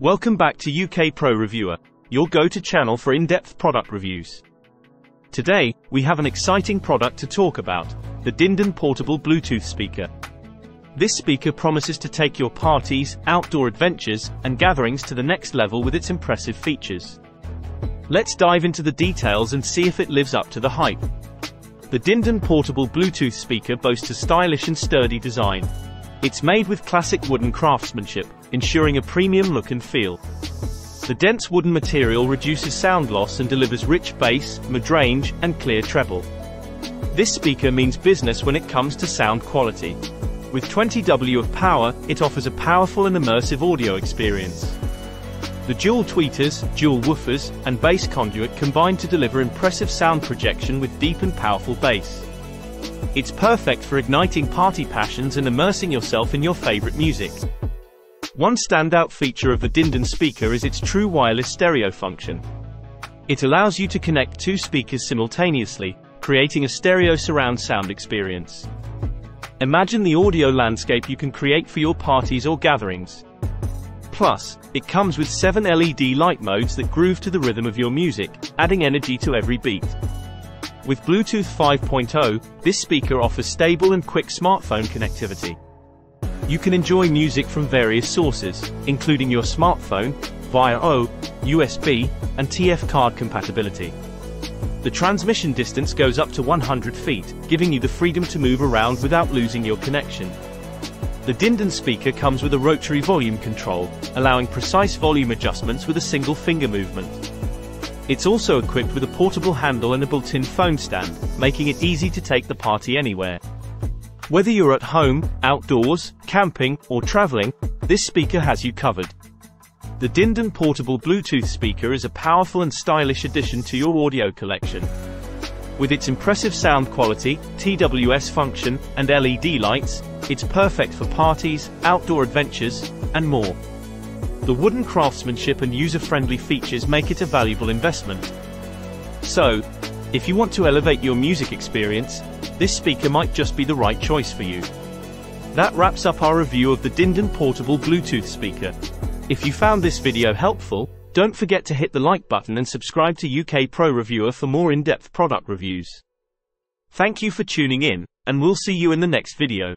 Welcome back to UK Pro Reviewer, your go-to channel for in-depth product reviews. Today, we have an exciting product to talk about, the DINDIN Portable Bluetooth Speaker. This speaker promises to take your parties, outdoor adventures, and gatherings to the next level with its impressive features. Let's dive into the details and see if it lives up to the hype. The DINDIN Portable Bluetooth speaker boasts a stylish and sturdy design. It's made with classic wooden craftsmanship, ensuring a premium look and feel. The dense wooden material reduces sound loss and delivers rich bass, mid-range, and clear treble. This speaker means business when it comes to sound quality. With 20W of power, it offers a powerful and immersive audio experience. The dual tweeters, dual woofers, and bass conduit combine to deliver impressive sound projection with deep and powerful bass. It's perfect for igniting party passions and immersing yourself in your favorite music. One standout feature of the DINDIN speaker is its true wireless stereo function. It allows you to connect two speakers simultaneously, creating a stereo surround sound experience. Imagine the audio landscape you can create for your parties or gatherings. Plus, it comes with 7 LED light modes that groove to the rhythm of your music, adding energy to every beat. With Bluetooth 5.0, this speaker offers stable and quick smartphone connectivity. You can enjoy music from various sources, including your smartphone, via O, USB, and TF card compatibility. The transmission distance goes up to 100 feet, giving you the freedom to move around without losing your connection. The DINDIN speaker comes with a rotary volume control, allowing precise volume adjustments with a single finger movement. It's also equipped with a portable handle and a built-in phone stand, making it easy to take the party anywhere. Whether you're at home, outdoors, camping, or traveling, this speaker has you covered. The DINDIN portable Bluetooth speaker is a powerful and stylish addition to your audio collection. With its impressive sound quality, TWS function, and LED lights, it's perfect for parties, outdoor adventures, and more. The wooden craftsmanship and user-friendly features make it a valuable investment. So, if you want to elevate your music experience, this speaker might just be the right choice for you. That wraps up our review of the DINDIN Portable Bluetooth speaker. If you found this video helpful, don't forget to hit the like button and subscribe to UK Pro Reviewer for more in-depth product reviews. Thank you for tuning in, and we'll see you in the next video.